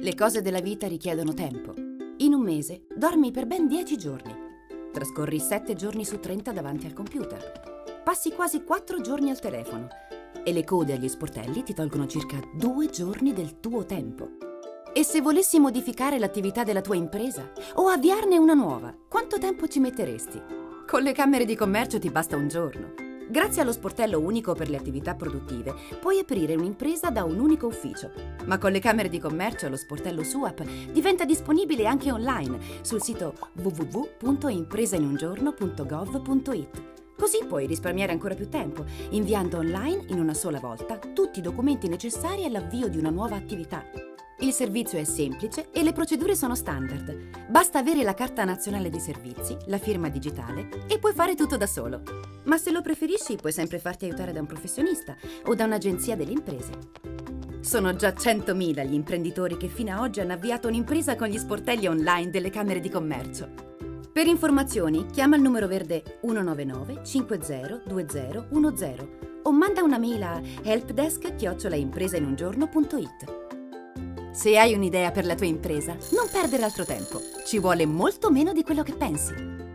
Le cose della vita richiedono tempo. In un mese dormi per ben 10 giorni. Trascorri 7 giorni su 30 davanti al computer. Passi quasi 4 giorni al telefono. E le code agli sportelli ti tolgono circa 2 giorni del tuo tempo. E se volessi modificare l'attività della tua impresa o avviarne una nuova, quanto tempo ci metteresti? Con le camere di commercio ti basta un giorno. Grazie allo sportello unico per le attività produttive puoi aprire un'impresa da un unico ufficio. Ma con le camere di commercio lo sportello SUAP diventa disponibile anche online sul sito www.impresainungiorno.gov.it. Così puoi risparmiare ancora più tempo, inviando online in una sola volta tutti i documenti necessari all'avvio di una nuova attività. Il servizio è semplice e le procedure sono standard. Basta avere la carta nazionale dei servizi, la firma digitale e puoi fare tutto da solo. Ma se lo preferisci puoi sempre farti aiutare da un professionista o da un'agenzia delle imprese. Sono già 100.000 gli imprenditori che fino ad oggi hanno avviato un'impresa con gli sportelli online delle Camere di Commercio. Per informazioni chiama il numero verde 199 50 20 10 o manda una mail a helpdesk-impresainungiorno.it. Se hai un'idea per la tua impresa, non perdere altro tempo. Ci vuole molto meno di quello che pensi.